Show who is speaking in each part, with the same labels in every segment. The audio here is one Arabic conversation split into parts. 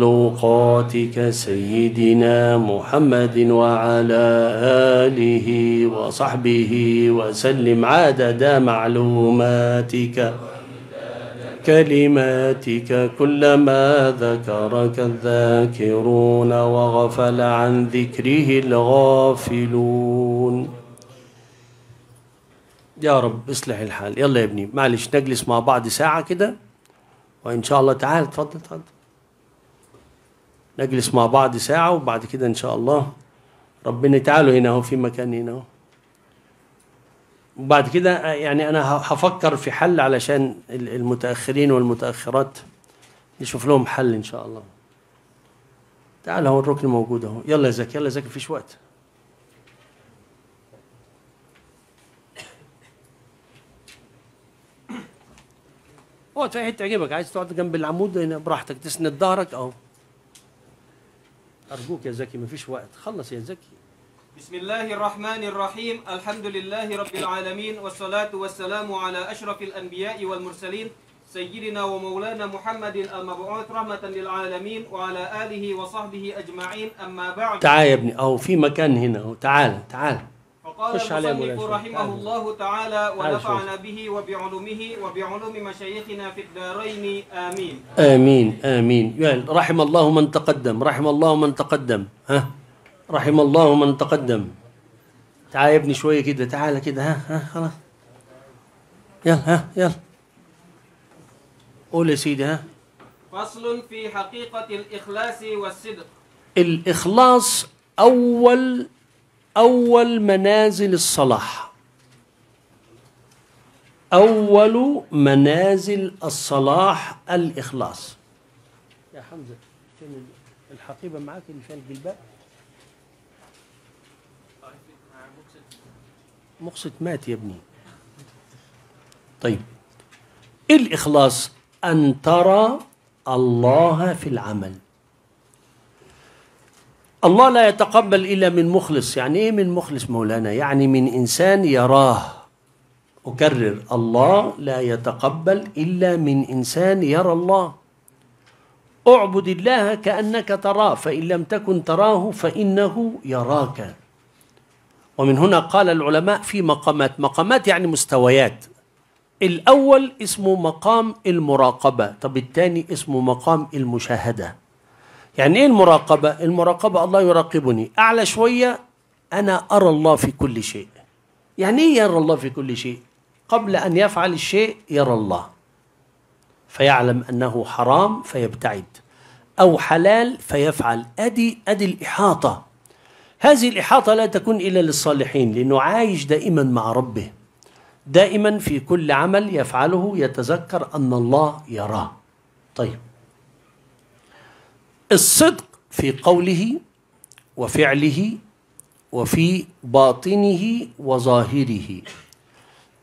Speaker 1: مخلوقاتك سيدنا محمد وعلى آله وصحبه وسلم عدد معلوماتك كلماتك كلما ذكرك الذاكرون وغفل عن ذكره الغافلون. يا رب اصلح الحال. يلا يا ابني معلش نجلس مع بعض ساعة كده وإن شاء الله تعال اتفضل اتفضل نجلس مع بعض ساعة وبعد كده إن شاء الله ربنا تعالوا هنا أهو في مكان هنا أهو. وبعد كده يعني أنا هفكر في حل علشان المتأخرين والمتأخرات نشوف لهم حل إن شاء الله. تعال هو الركن موجود أهو. يلا يا زكي يلا يا زكي مفيش وقت. اقعد في حتة تعجبك. عايز تقعد جنب العمود هنا براحتك تسند ظهرك أهو. أرجوك يا زكي مفيش وقت. خلص يا زكي.
Speaker 2: بسم الله الرحمن الرحيم. الحمد لله رب العالمين والصلاة والسلام على أشرف الأنبياء والمرسلين سيدنا ومولانا محمد المبعوث رحمة للعالمين وعلى آله وصحبه أجمعين. أما بعد
Speaker 1: تعال يا ابني أهو في مكان هنا تعال تعال. يا
Speaker 2: المصنف. رحمه. الله تعالى
Speaker 1: تعال
Speaker 2: ونفعنا به وبعلومه وبعلوم مشايخنا في الدارين. آمين.
Speaker 1: آمين آمين. يلا رحم الله من تقدم رحم الله من تقدم. ها؟ رحم الله من تقدم. تعال يا ابني شوية كده تعال كده. ها ها خلاص. يلا ها يلا. قول يا سيدي ها.
Speaker 2: فصل في حقيقة الإخلاص والصدق.
Speaker 1: الإخلاص أول أول منازل الصلاح. أول منازل الصلاح الإخلاص. يا حمزة فين الحقيبة معاك؟ اللي فيها الجلباب. مقصد مات يا ابني. طيب الإخلاص؟ أن ترى الله في العمل. الله لا يتقبل إلا من مخلص. يعني إيه من مخلص مولانا؟ يعني من إنسان يراه. أكرر الله لا يتقبل إلا من إنسان يرى الله. اعبد الله كأنك تراه فإن لم تكن تراه فإنه يراك. ومن هنا قال العلماء في مقامات. مقامات يعني مستويات. الأول اسمه مقام المراقبة. طب الثاني اسمه مقام المشاهدة. يعني إيه المراقبة؟ المراقبة الله يراقبني. أعلى شوية أنا أرى الله في كل شيء. يعني إيه يرى الله في كل شيء؟ قبل أن يفعل الشيء يرى الله. فيعلم أنه حرام فيبتعد. أو حلال فيفعل. أدي أدي الإحاطة. هذه الإحاطة لا تكون إلا للصالحين لأنه عايش دائما مع ربه. دائما في كل عمل يفعله يتذكر أن الله يراه. طيب. الصدق في قوله وفعله وفي باطنه وظاهره.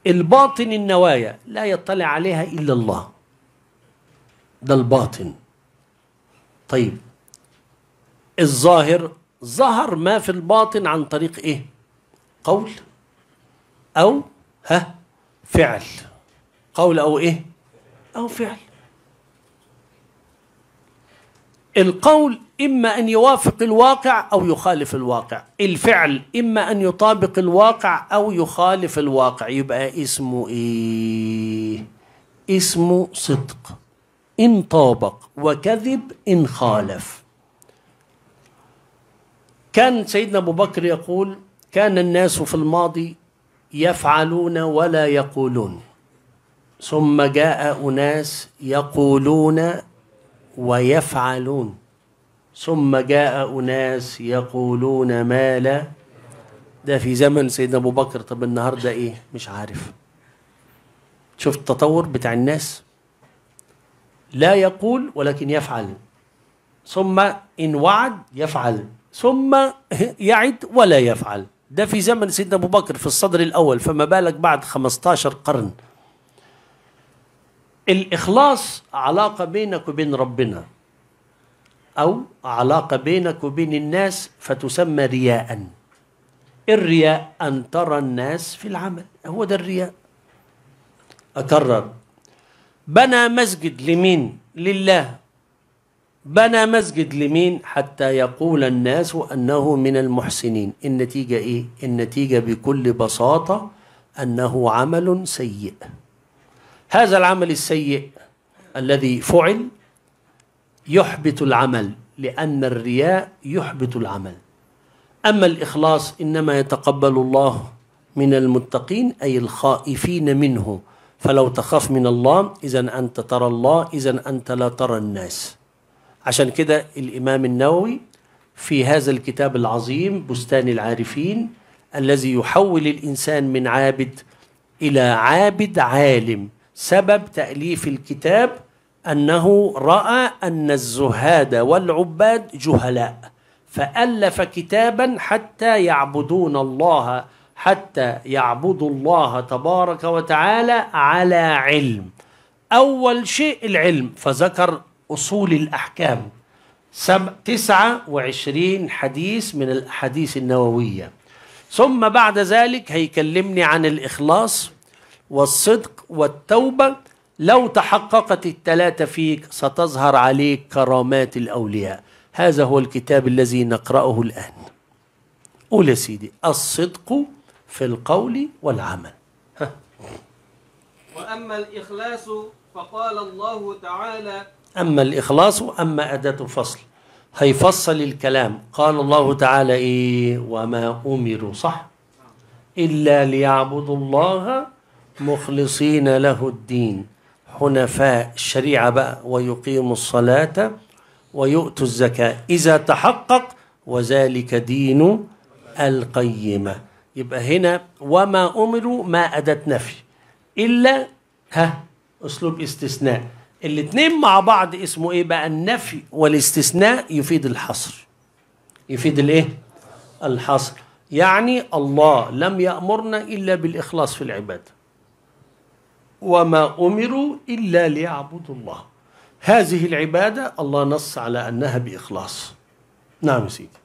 Speaker 1: الباطن النوايا لا يطلع عليها إلا الله. ده الباطن. طيب الظاهر ظهر ما في الباطن عن طريق إيه؟ قول أو ها فعل. قول أو إيه؟ أو فعل. القول إما أن يوافق الواقع أو يخالف الواقع. الفعل إما أن يطابق الواقع أو يخالف الواقع. يبقى اسمه إيه؟ اسمه صدق. إن طابق وكذب إن خالف. كان سيدنا أبو بكر يقول كان الناس في الماضي يفعلون ولا يقولون ثم جاء أناس يقولون ويفعلون. ثم جاء أناس يقولون ما لا. ده في زمن سيدنا أبو بكر. طب النهاردة إيه؟ مش عارف. شوف التطور بتاع الناس؟ لا يقول ولكن يفعل. ثم إن وعد يفعل. ثم يعد ولا يفعل. ده في زمن سيدنا أبو بكر في الصدر الأول. فما بالك بعد 15 قرن. الإخلاص علاقة بينك وبين ربنا أو علاقة بينك وبين الناس فتسمى رياء. الرياء أن ترى الناس في العمل هو ده الرياء. أكرر. بنى مسجد لمين؟ لله. بنى مسجد لمين؟ حتى يقول الناس أنه من المحسنين. النتيجة إيه؟ النتيجة بكل بساطة أنه عمل سيء. هذا العمل السيء الذي فعل يحبط العمل لأن الرياء يحبط العمل. أما الإخلاص إنما يتقبل الله من المتقين أي الخائفين منه. فلو تخاف من الله إذا أنت ترى الله إذا أنت لا ترى الناس. عشان كده الإمام النووي في هذا الكتاب العظيم بستان العارفين الذي يحول الإنسان من عابد إلى عابد عالم. سبب تأليف الكتاب أنه رأى أن الزهاد والعباد جهلاء فألف كتابا حتى يعبدون الله حتى يعبدوا الله تبارك وتعالى على علم. أول شيء العلم فذكر أصول الأحكام. سب تسعة وعشرين حديث من الأحاديث النووية. ثم بعد ذلك هيكلمني عن الإخلاص. والصدق والتوبة لو تحققت الثلاثة فيك ستظهر عليك كرامات الأولياء. هذا هو الكتاب الذي نقرأه الآن. قول يا سيدي الصدق في القول والعمل. ها.
Speaker 2: وأما الإخلاص فقال الله تعالى
Speaker 1: أما الإخلاص أما أداة فصل هيفصل الكلام. قال الله تعالى إيه؟ وما أمروا صح؟ إلا ليعبدوا الله مخلصين له الدين. حنفاء الشريعة بقى ويقيموا الصلاة ويؤتوا الزكاة. إذا تحقق وذلك دين القيمة. يبقى هنا وما أمروا ما أداة نفي. إلا ها أسلوب استثناء. الاثنين مع بعض اسمه إيه بقى؟ النفي والاستثناء يفيد الحصر. يفيد الإيه؟ الحصر. يعني الله لم يأمرنا إلا بالإخلاص في العبادة. وما أمروا إلا ليعبدوا الله. هذه العبادة الله نص على أنها بإخلاص. نعم سيدي.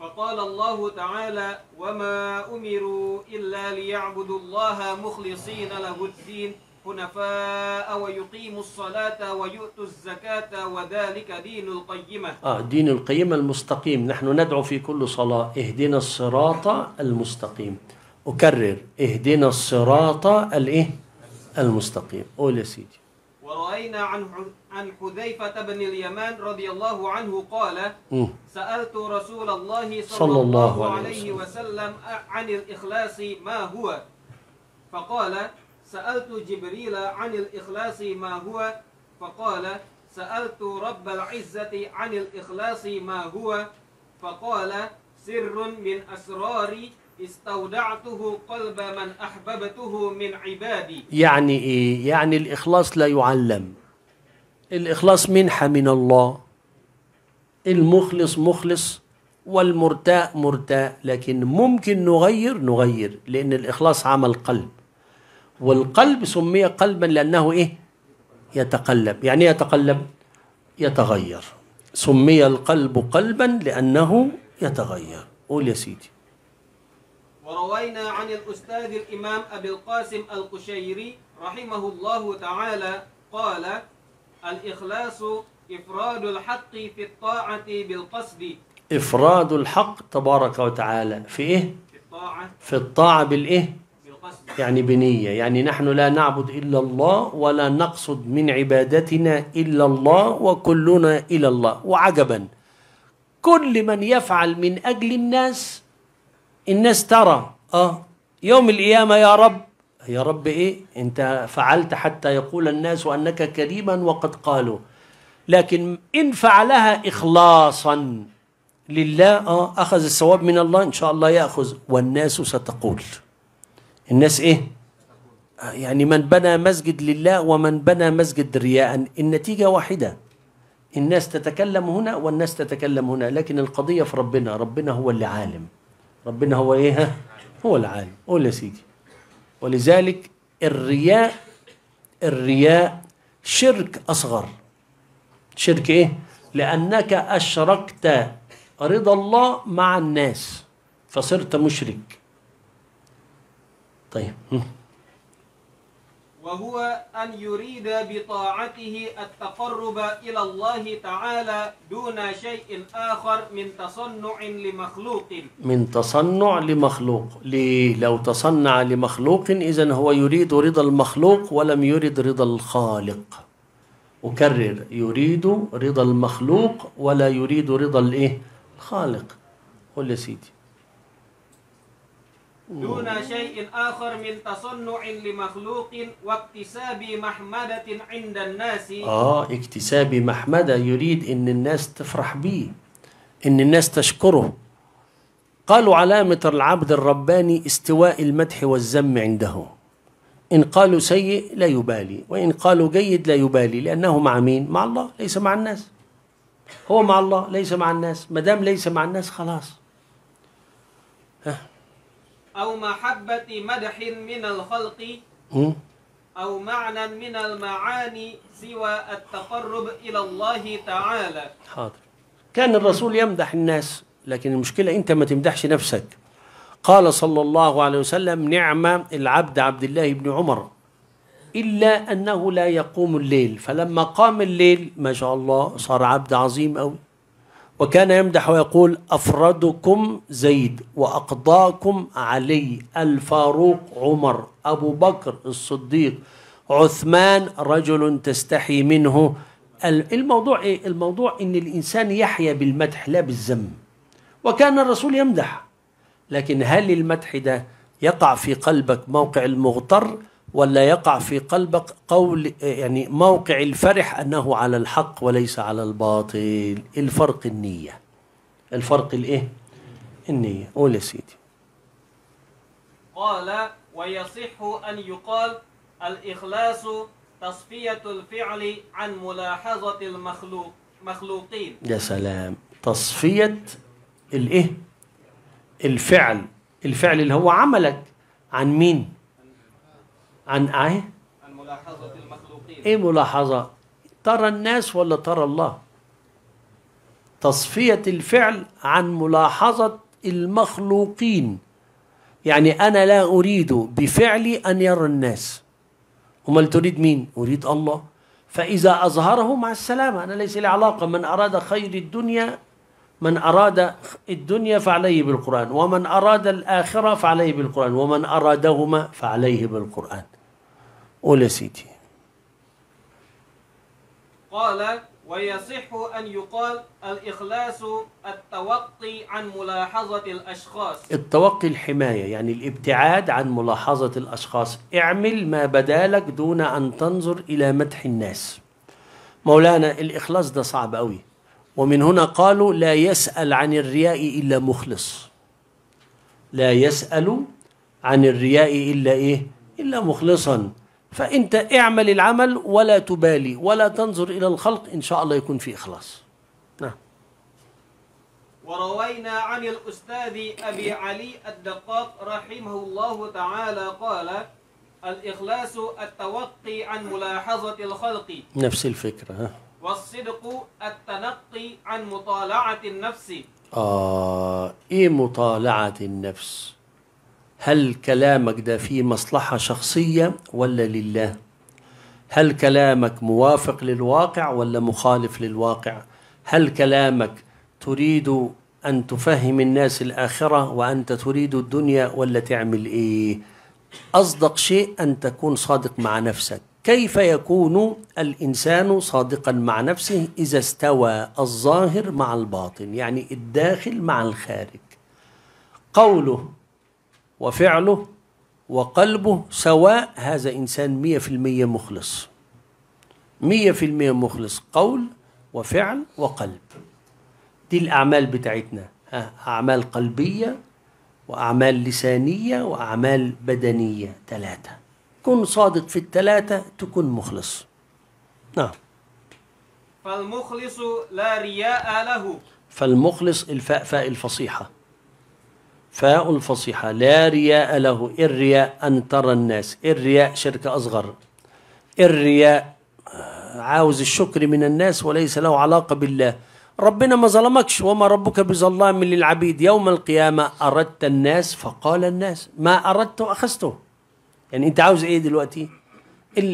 Speaker 2: فقال الله تعالى وما أمروا إلا ليعبدوا الله مخلصين له الدين حنفاء ويقيموا الصلاة ويؤتوا الزكاة وذلك دين القيمة.
Speaker 1: آه دين القيم المستقيم. نحن ندعو في كل صلاة اهدنا الصراط المستقيم. أكرر اهدنا الصراط الإيه؟ المستقيم. قول يا سيدي.
Speaker 2: ورأينا عن عن حذيفة بن اليمان رضي الله عنه قال. سألت رسول الله
Speaker 1: صلى
Speaker 2: صلى
Speaker 1: الله عليه
Speaker 2: عليه وسلم. عن الإخلاص ما هو. فقال سألت جبريل عن الإخلاص ما هو. فقال سألت رب العزة عن الإخلاص ما هو. فقال سر من أسراري استودعته قلب من أحببته من عبادي.
Speaker 1: يعني إيه؟ يعني الإخلاص لا يعلم. الإخلاص منحة من الله. المخلص مخلص والمرتاء مرتاء. لكن ممكن نغير نغير لأن الإخلاص عمل قلب. والقلب سمي قلبا لأنه إيه؟ يتقلب. يعني يتقلب يتغير. سمي القلب قلبا لأنه يتغير. قول يا سيدي.
Speaker 2: وروينا عن الأستاذ الإمام أبي القاسم القشيري رحمه الله تعالى قال الإخلاص إفراد الحق في الطاعة بالقصد.
Speaker 1: إفراد الحق تبارك وتعالى في إيه؟
Speaker 2: في الطاعة.
Speaker 1: في الطاعة بالإيه؟
Speaker 2: بالقصد.
Speaker 1: يعني بنية. يعني نحن لا نعبد إلا الله ولا نقصد من عبادتنا إلا الله وكلنا إلى الله. وعجبا. كل من يفعل من أجل الناس الناس ترى آه يوم القيامة يا رب يا رب إيه؟ أنت فعلت حتى يقول الناس أنك كريما وقد قالوا. لكن إن فعلها إخلاصا لله آه أخذ الثواب من الله إن شاء الله يأخذ. والناس ستقول. الناس إيه؟ يعني من بنى مسجد لله ومن بنى مسجد رياء. النتيجة واحدة. الناس تتكلم هنا والناس تتكلم هنا لكن القضية في ربنا ربنا هو اللي عالم. ربنا هو إيه؟ هو العالم قول يا سيدي. ولذلك الرياء الرياء شرك أصغر. شرك إيه؟ لأنك أشركت رضا الله مع الناس فصرت مشرك. طيب.
Speaker 2: وهو أن يريد بطاعته التقرب إلى الله تعالى دون شيء آخر من تصنع لمخلوق.
Speaker 1: من تصنع لمخلوق. لو تصنع لمخلوق إذن هو يريد رضا المخلوق ولم يرد رضا الخالق. أكرر يريد رضا المخلوق ولا يريد رضا الإيه؟ الخالق. قل يا سيدي.
Speaker 2: دون شيء آخر من تصنع لمخلوق واكتساب محمدة عند الناس.
Speaker 1: آه اكتساب محمدة يريد إن الناس تفرح بيه إن الناس تشكره. قالوا علامة العبد الرباني استواء المدح والذم عنده. إن قالوا سيء لا يبالي وإن قالوا جيد لا يبالي لأنه مع مين؟ مع الله ليس مع الناس. هو مع الله ليس مع الناس. ما دام ليس مع الناس خلاص.
Speaker 2: أو محبة مدح من الخلق? أو معنى من المعاني سوى التقرب إلى الله تعالى.
Speaker 1: حاضر. كان الرسول يمدح الناس لكن المشكلة أنت ما تمدحش نفسك. قال صلى الله عليه وسلم نعم العبد عبد الله بن عمر إلا أنه لا يقوم الليل. فلما قام الليل ما شاء الله صار عبد عظيم أوي. وكان يمدح ويقول أفردكم زيد وأقضاكم علي الفاروق عمر أبو بكر الصديق عثمان رجل تستحي منه. الموضوع إيه؟ الموضوع إن الإنسان يحيا بالمدح لا بالذم. وكان الرسول يمدح. لكن هل المدح ده يقع في قلبك موقع المغتر؟ ولا يقع في قلبك قول يعني موقع الفرح أنه على الحق وليس على الباطل. الفرق النية. الفرق الإيه؟ النية. قول يا سيدي.
Speaker 2: قال ويصح أن يقال الإخلاص تصفية الفعل عن ملاحظة المخلوق مخلوقين.
Speaker 1: يا سلام. تصفية الإيه؟ الفعل. الفعل اللي هو عملك. عن مين؟ عن إيه
Speaker 2: عن ملاحظة المخلوقين
Speaker 1: إيه ملاحظة؟ ترى الناس ولا ترى الله؟ تصفية الفعل عن ملاحظة المخلوقين. يعني أنا لا أريد بفعلي أن يرى الناس. أمال تريد مين؟ أريد الله. فإذا أظهره مع السلامة. أنا ليس لي علاقة. من أراد خير الدنيا من أراد الدنيا فعليه بالقرآن. ومن أراد الآخرة فعليه بالقرآن. ومن أرادهما فعليه بالقرآن. قول يا سيدي
Speaker 2: قال ويصح أن يقال الإخلاص التوقي عن ملاحظة الأشخاص.
Speaker 1: التوقي الحماية يعني الابتعاد عن ملاحظة الأشخاص. اعمل ما بدالك دون أن تنظر إلى مدح الناس. مولانا الإخلاص ده صعب أوي. ومن هنا قالوا لا يسأل عن الرياء إلا مخلص. لا يسأل عن الرياء إلا إيه؟ إلا مخلصا. فأنت اعمل العمل ولا تبالي ولا تنظر إلى الخلق إن شاء الله يكون في إخلاص. نعم.
Speaker 2: وروينا عن الأستاذ أبي علي الدقاق رحمه الله تعالى قال الإخلاص التوقي عن ملاحظة الخلق.
Speaker 1: نفس الفكرة ها.
Speaker 2: والصدق التنقي عن مطالعة النفس.
Speaker 1: آه إيه مطالعة النفس؟ هل كلامك ده فيه مصلحة شخصية ولا لله؟ هل كلامك موافق للواقع ولا مخالف للواقع؟ هل كلامك تريد أن تفهم الناس الآخرة وأنت تريد الدنيا ولا تعمل إيه؟ أصدق شيء أن تكون صادق مع نفسك. كيف يكون الإنسان صادقا مع نفسه إذا استوى الظاهر مع الباطن؟ يعني الداخل مع الخارج. قوله وفعله وقلبه سواء هذا إنسان مية في المية مخلص. مية في المية مخلص قول وفعل وقلب. دي الأعمال بتاعتنا. ها أعمال قلبية وأعمال لسانية وأعمال بدنية ثلاثة. كن صادق في الثلاثة تكون مخلص. نعم.
Speaker 2: فالمخلص لا رياء له.
Speaker 1: فالمخلص الفاء فاء الفصيحة. فاء الفصيحة لا رياء له. الرياء أن ترى الناس. الرياء شرك أصغر. الرياء آه، عاوز الشكر من الناس وليس له علاقة بالله. ربنا ما ظلمكش وما ربك بظلام للعبيد. يوم القيامة أردت الناس؟ فقال الناس. ما أردت أخذته. يعني أنت عاوز إيه دلوقتي؟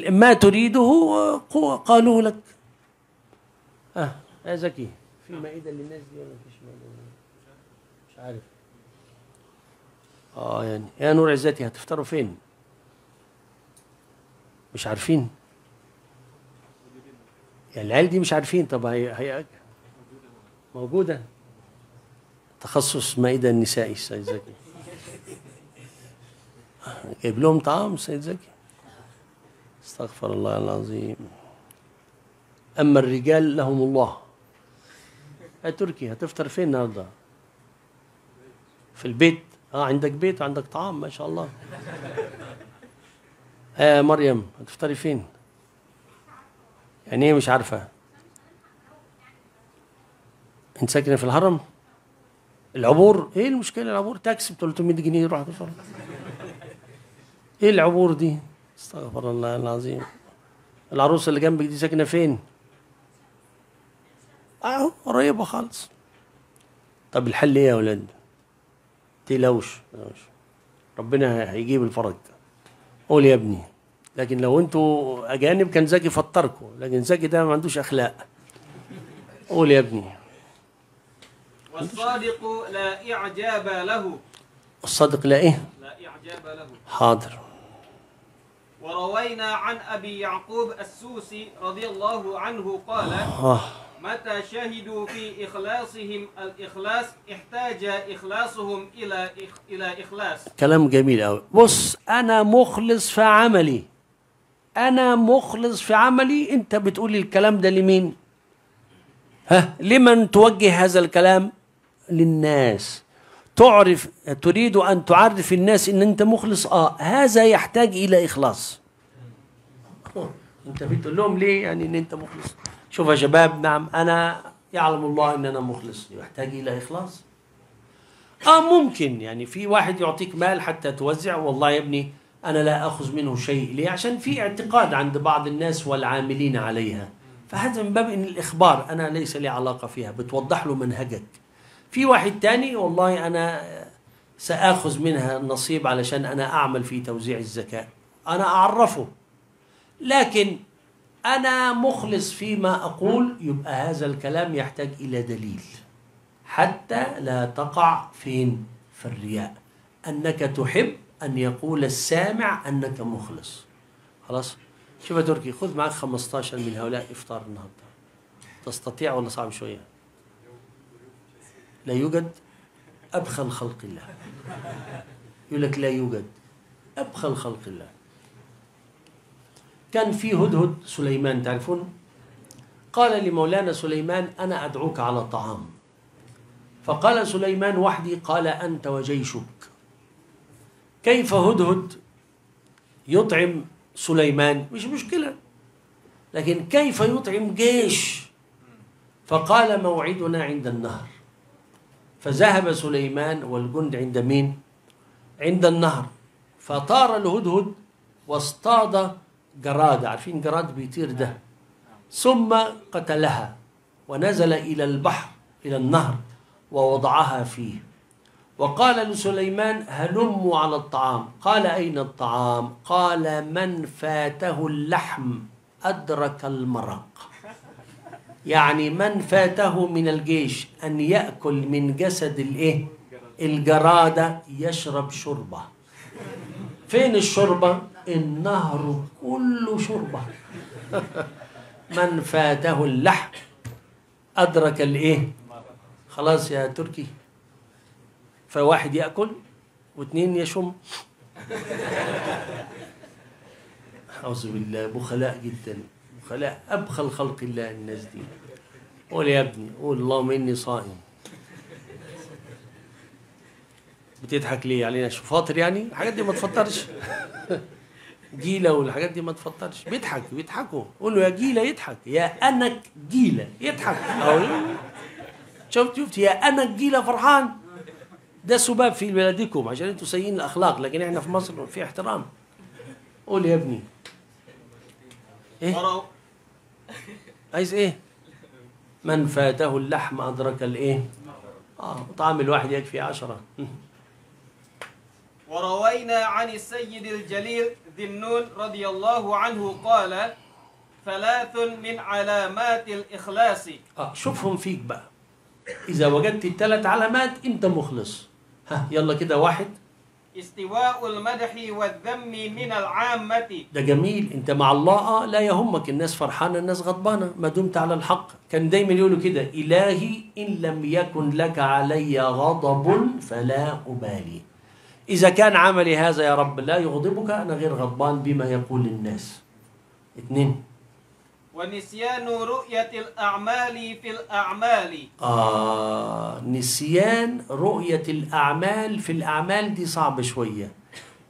Speaker 1: ما تريده قو- قالوه لك. آه يا زكي. في مائدة للناس دي ولا مفيش مائدة؟ مش عارف. آه يعني يا نور عزتي هتفطروا فين؟ مش عارفين. يعني العيال دي مش عارفين. طب هي هي موجودة؟ تخصص مائدة النسائي سيد زكي. جايب لهم طعام سيد زكي. استغفر الله العظيم. أما الرجال لهم الله. يا تركي هتفطر فين النهارده؟ في البيت؟ آه عندك بيت وعندك طعام ما شاء الله آه مريم هتفطري فين؟ يعني إيه مش عارفة؟ أنت ساكنة في الهرم؟ العبور إيه المشكلة العبور تاكسي ب 300 جنيه يروح تفطر إيه العبور دي؟ استغفر الله العظيم العروسه اللي جنبك دي ساكنة فين؟ أهو قريبة خالص طب الحل إيه يا ولاد؟ تقلقوش. تقلقوش. ربنا هيجيب الفرج قول يا ابني. لكن لو أنتوا أجانب كان زكي فطركم لكن زكي ده ما عندوش أخلاق. قول يا ابني.
Speaker 2: والصادق لا إعجاب له.
Speaker 1: الصادق لا إيه؟
Speaker 2: لا إعجاب له.
Speaker 1: حاضر.
Speaker 2: وروينا عن أبي يعقوب السوسي رضي الله عنه قال
Speaker 1: آه.
Speaker 2: متى شهدوا في إخلاصهم؟ الإخلاص احتاج إخلاصهم إلى إخ إلى إخلاص.
Speaker 1: كلام جميل قوي بص أنا مخلص في عملي. أنا مخلص في عملي. أنت بتقول الكلام ده لمين؟ ها؟ لمن توجه هذا الكلام؟ للناس. تعرف تريد أن تعرف الناس إن أنت مخلص؟ آه. هذا يحتاج إلى إخلاص. أنت بتقول لهم ليه يعني إن أنت مخلص؟ شوف يا شباب نعم أنا يعلم الله ان أنا مخلص يحتاج إلى إخلاص؟ آه ممكن. يعني في واحد يعطيك مال حتى توزع والله يا ابني أنا لا أخذ منه شيء. ليه؟ عشان في اعتقاد عند بعض الناس والعاملين عليها. فهذا من باب ان الإخبار. أنا ليس لي علاقة فيها. بتوضح له منهجك. في واحد تاني والله أنا سآخذ منها النصيب علشان أنا أعمل في توزيع الزكاة. أنا أعرفه. لكن أنا مخلص فيما أقول يبقى هذا الكلام يحتاج إلى دليل. حتى لا تقع فين؟ في الرياء. أنك تحب أن يقول السامع أنك مخلص. خلاص؟ شوف يا تركي خذ معك 15 من هؤلاء إفطار النهارده. تستطيع ولا صعب شوية؟ لا يوجد. أبخل خلق الله. يقول لك لا يوجد. أبخل خلق الله. كان في هدهد سليمان تعرفون؟ قال لمولانا سليمان أنا أدعوك على طعام. فقال سليمان وحدي قال أنت وجيشك. كيف هدهد يطعم سليمان؟ مش مشكلة. لكن كيف يطعم جيش؟ فقال موعدنا عند النهر. فذهب سليمان والجند عند مين؟ عند النهر. فطار الهدهد واصطاد جراد عارفين جراد بيطير ده. ثم قتلها ونزل إلى البحر إلى النهر ووضعها فيه. وقال لسليمان هلموا على الطعام. قال أين الطعام؟ قال من فاته اللحم أدرك المرق. يعني من فاته من الجيش أن يأكل من جسد الإيه؟ الجرادة يشرب شربة. فين الشربة؟ النهر كله شربة. من فاته اللحم أدرك الإيه؟ خلاص يا تركي. فواحد يأكل واثنين يشم. أعوذ بالله بخلاء جدا. بخلاء أبخل خلق الله الناس دي. قول يا ابني قول اللهم إني صائم. بتضحك ليه؟ علينا شو فاطر يعني؟ الحاجات دي ما تفطرش. جيلة والحاجات دي ما تفطرش. بيضحك بيضحكوا. قول له يا جيلة يضحك. يا أنك جيلة يضحك. شفت شفت؟ يا أنا الجيله فرحان. ده سباب في بلدكم عشان أنتوا سيئين الأخلاق لكن إحنا في مصر في احترام. قول يا ابني.
Speaker 2: إيه؟
Speaker 1: عايز إيه؟ من فاته اللحم أدرك الإيه؟ آه طعم الواحد يكفي عشرة.
Speaker 2: وروينا عن السيد الجليل النون رضي الله عنه قال ثلاث من علامات الإخلاص.
Speaker 1: آه شوفهم فيك بقى. إذا وجدت الثلاث علامات أنت مخلص. ها يلا كده واحد.
Speaker 2: استواء المدح والذم من العامة.
Speaker 1: ده جميل. أنت مع الله آه لا يهمك. الناس فرحانة الناس غضبانة. ما دمت على الحق. كان دايما يقولوا كده إلهي إن لم يكن لك علي غضب فلا أبالي. إذا كان عملي هذا يا رب لا يغضبك أنا غير غضبان بما يقول الناس. اثنين.
Speaker 2: ونسيان رؤية الأعمال في الأعمال.
Speaker 1: آه نسيان رؤية الأعمال في الأعمال دي صعبة شوية.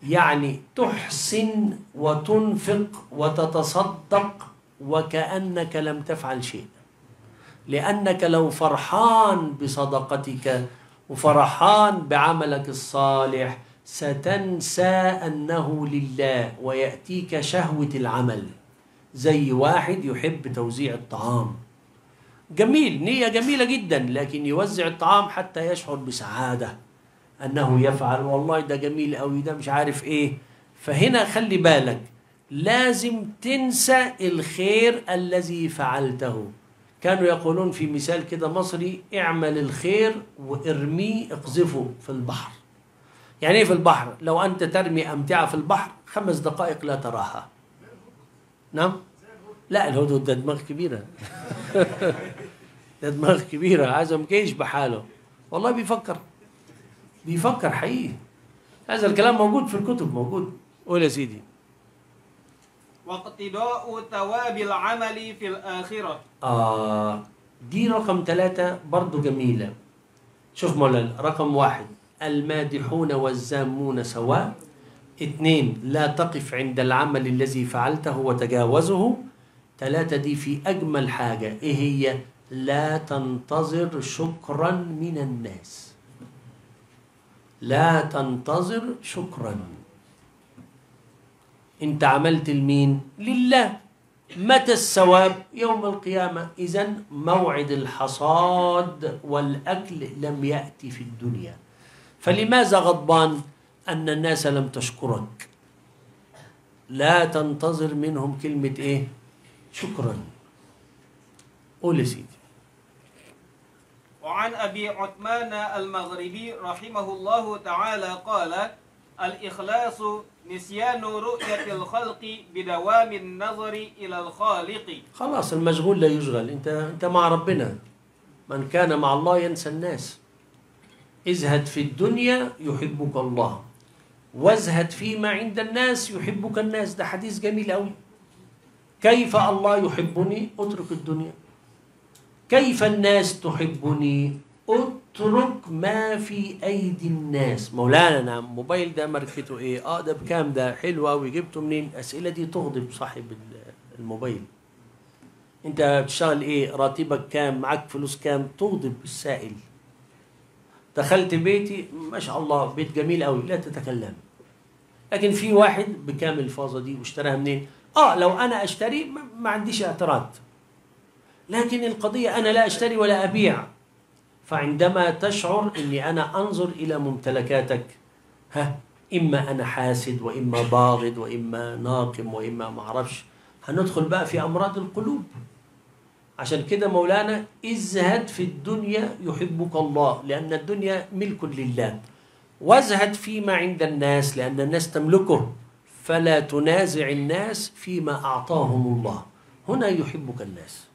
Speaker 1: يعني تحسن وتنفق وتتصدق وكأنك لم تفعل شيء لأنك لو فرحان بصدقتك وفرحان بعملك الصالح ستنسى أنه لله ويأتيك شهوة العمل. زي واحد يحب توزيع الطعام. جميل نية جميلة جدا لكن يوزع الطعام حتى يشعر بسعادة. أنه يفعل والله ده جميل أوي ده مش عارف إيه. فهنا خلي بالك لازم تنسى الخير الذي فعلته. كانوا يقولون في مثال كده مصري اعمل الخير وارميه اقذفه في البحر. يعني إيه في البحر؟ لو أنت ترمي أمتعة في البحر خمس دقائق لا تراها. نعم؟ لا الهدهد ده دماغ كبيرة. ده دماغ كبيرة. عزم جيش بحاله. والله بيفكر. بيفكر حقيقي. هذا الكلام موجود في الكتب موجود. قول يا سيدي.
Speaker 2: واقتضاء ثواب العمل في الآخرة.
Speaker 1: آه دي رقم ثلاثة برضو جميلة. شوف مولانا رقم واحد. المادحون والزامون سواء اثنين لا تقف عند العمل الذي فعلته وتجاوزه. ثلاثة دي في أجمل حاجة. إيه هي؟ لا تنتظر شكرا من الناس. لا تنتظر شكرا. أنت عملت لمين لله. متى الثواب؟ يوم القيامة. إذا موعد الحصاد والأكل لم يأتي في الدنيا. فلماذا غضبان أن الناس لم تشكرك؟ لا تنتظر منهم كلمة إيه؟ شكرا. قول يا سيدي.
Speaker 2: وعن أبي عثمان المغربي رحمه الله تعالى قال الإخلاص نسيان رؤية الخلق بدوام النظر إلى الخالق.
Speaker 1: خلاص المشغول لا يشغل أنت أنت مع ربنا. من كان مع الله ينسى الناس. ازهد في الدنيا يحبك الله. وازهد فيما عند الناس يحبك الناس. ده حديث جميل قوي كيف الله يحبني؟ اترك الدنيا. كيف الناس تحبني؟ اترك ما في أيدي الناس. مولانا نعم موبايل ده ماركته إيه؟ آه ده بكام؟ ده حلو قوي جبته منين؟ اسئله دي تغضب صاحب ال- الموبايل. أنت بتشتغل إيه؟ راتبك كام؟ معاك فلوس كام؟ تغضب السائل. دخلت بيتي ما شاء الله بيت جميل قوي لا تتكلم. لكن في واحد بكام الفازه دي واشتراها منين؟ آه لو أنا أشتري ما عنديش اعتراض. لكن القضية أنا لا أشتري ولا أبيع. فعندما تشعر إني أنا أنظر إلى ممتلكاتك ها إما أنا حاسد وإما باغض وإما ناقم وإما ما أعرفش هندخل بقى في أمراض القلوب. عشان كده مولانا ازهد في الدنيا يحبك الله لأن الدنيا ملك لله. وازهد فيما عند الناس لأن الناس تملكه. فلا تنازع الناس فيما أعطاهم الله. هنا يحبك الناس.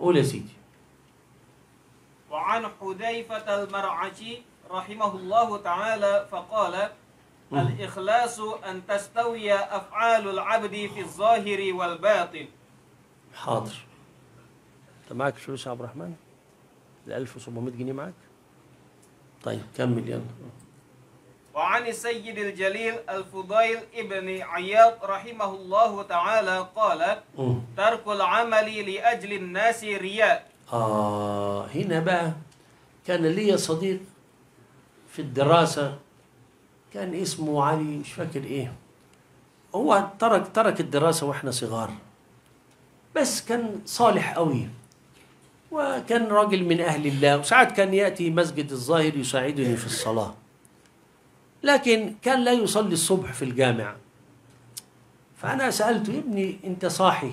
Speaker 1: قول يا سيدي.
Speaker 2: وعن حذيفة المرعشي رحمه الله تعالى فقال الإخلاص أن تستوي أفعال العبد في الظاهر والباطن.
Speaker 1: حاضر. أنت معك فلوس يا عبد الرحمن؟ ال 1700 جنيه معاك؟ طيب كمل يلا
Speaker 2: وعن السيد الجليل الفضيل ابن عياض رحمه الله تعالى قال. ترك العمل لأجل الناس رياء.
Speaker 1: آه هنا بقى كان لي صديق في الدراسة كان اسمه علي مش فاكر إيه. هو ترك ترك الدراسة وإحنا صغار بس كان صالح قوي. وكان راجل من أهل الله. وساعات كان يأتي مسجد الظاهر يساعدني في الصلاة. لكن كان لا يصلي الصبح في الجامع. فأنا سألته ابني أنت صاحي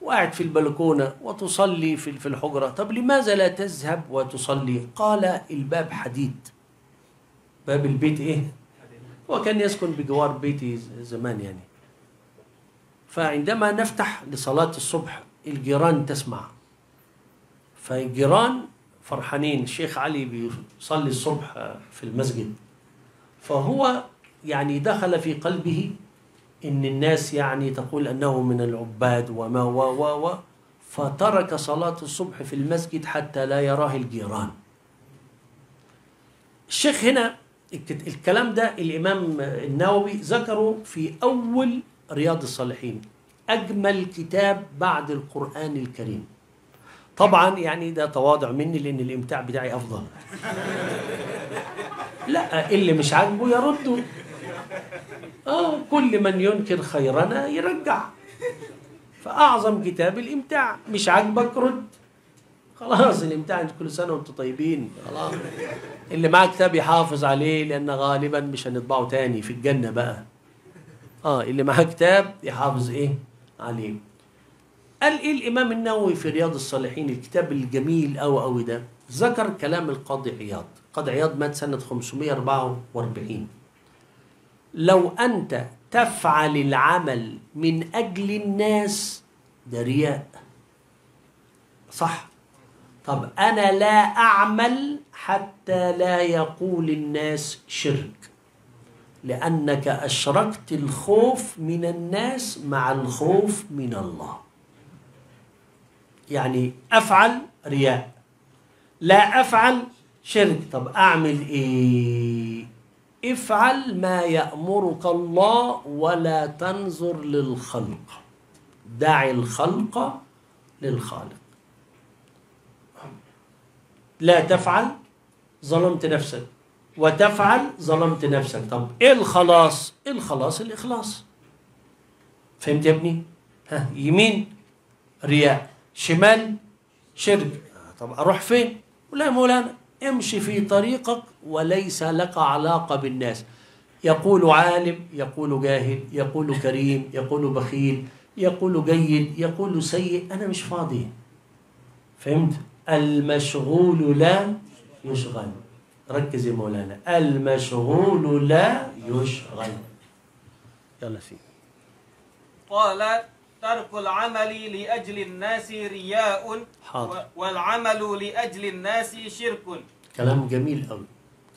Speaker 1: وقاعد في البلكونة وتصلي في الحجرة. طب لماذا لا تذهب وتصلي؟ قال الباب حديد. باب البيت إيه؟ هو كان يسكن بجوار بيتي زمان يعني. فعندما نفتح لصلاة الصبح الجيران تسمع. فالجيران فرحانين الشيخ علي بيصلي الصبح في المسجد فهو يعني دخل في قلبه إن الناس يعني تقول أنه من العباد وما و و و فترك صلاة الصبح في المسجد حتى لا يراه الجيران. الشيخ هنا الك- الكلام ده الإمام النووي ذكره في أول رياض الصالحين أجمل كتاب بعد القرآن الكريم. طبعا يعني ده تواضع مني لأن الإمتاع بتاعي أفضل. لا اللي مش عاجبه يرده. آه كل من ينكر خيرنا يرجع. فأعظم كتاب الإمتاع مش عاجبك رد. خلاص الإمتاع أنت كل سنة وأنتم طيبين. خلاص. اللي معاه كتاب يحافظ عليه لأن غالبا مش هنطبعه تاني في الجنة بقى. آه اللي معاه كتاب يحافظ إيه؟ عليه. قال إيه الإمام النووي في رياض الصالحين؟ الكتاب الجميل أوي أوي ده. ذكر كلام القاضي عياض. القاضي عياض مات سنة 544 لو أنت تفعل العمل من أجل الناس ده رياء. صح؟ طب أنا لا أعمل حتى لا يقول الناس شرك. لأنك أشركت الخوف من الناس مع الخوف من الله. يعني أفعل رياء. لا أفعل شرك. طب أعمل إيه؟ افعل ما يأمرك الله ولا تنظر للخلق. دع الخلق للخالق. لا تفعل ظلمت نفسك. وتفعل ظلمت نفسك. طب إيه الخلاص إيه الخلاص الإخلاص. فهمت يا ابني؟ ها يمين رياء. شمال شرك طب أروح فين؟ ولا يا مولانا امشي في طريقك وليس لك علاقة بالناس. يقول عالم يقول جاهل يقول كريم يقول بخيل يقول جيد يقول سيء. أنا مش فاضي. فهمت؟ المشغول لا يشغل. ركز يا مولانا. المشغول لا يشغل. يلا سيدي.
Speaker 2: قال ترك العمل لأجل الناس رياء
Speaker 1: حاضر.
Speaker 2: والعمل لأجل الناس شرك.
Speaker 1: كلام جميل قوي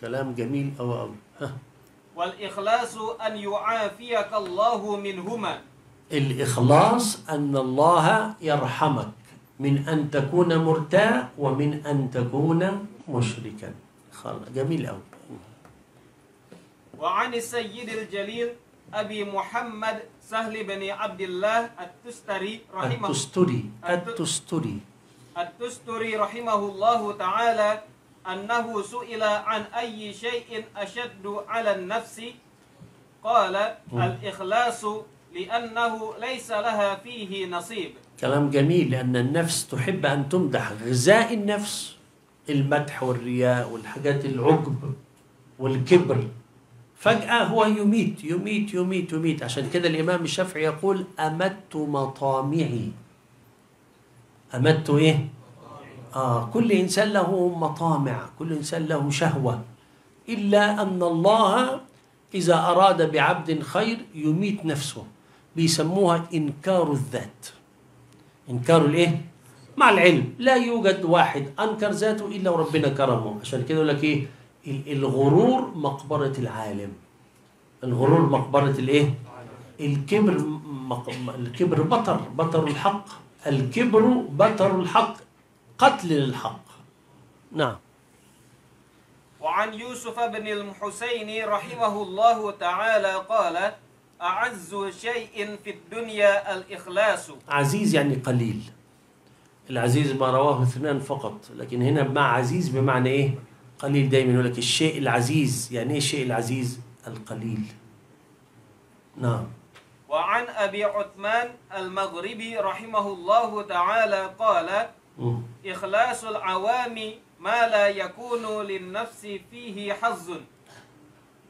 Speaker 1: كلام جميل قوي ها.
Speaker 2: والإخلاص أن يعافيك الله منهما.
Speaker 1: الإخلاص أن الله يرحمك. من أن تكون مرتاع ومن أن تكون مشركا. جميل أوي.
Speaker 2: وعن السيد الجليل أبي محمد سهل بن عبد الله التستري رحمه
Speaker 1: التستري التستري.
Speaker 2: التستري رحمه الله تعالى أنه سئل عن أي شيء أشد على النفس. قال الإخلاص لأنه ليس لها فيه نصيب.
Speaker 1: كلام جميل لأن النفس تحب أن تمدح. غذاء النفس المدح والرياء والحاجات العجب والكبر. فجأة هو يميت يميت يميت يميت. عشان كده الإمام الشافعي يقول أمت مطامعي. أمت إيه؟ آه كل إنسان له مطامع كل إنسان له شهوة. إلا أن الله إذا أراد بعبد خير يميت نفسه. بيسموها إنكار الذات. إنكار الإيه؟ مع العلم. لا يوجد واحد أنكر ذاته إلا وربنا كرمه. عشان كده يقول لك إيه؟ ال- الغرور مقبرة العالم. الغرور مقبرة الإيه؟ الكبر مق... الكبر بطر بطر الحق. الكبر بطر الحق قتل للحق نعم.
Speaker 2: وعن يوسف بن الحسين رحمه الله تعالى قال أعز شيء في الدنيا الإخلاص.
Speaker 1: عزيز يعني قليل. العزيز ما رواه اثنان فقط لكن هنا مع عزيز بمعنى إيه؟ قليل دايما. يقول لك الشيء العزيز يعني إيه الشيء العزيز؟ القليل. نعم.
Speaker 2: وعن أبي عثمان المغربي رحمه الله تعالى قال. إخلاص العوام ما لا يكون للنفس فيه حظ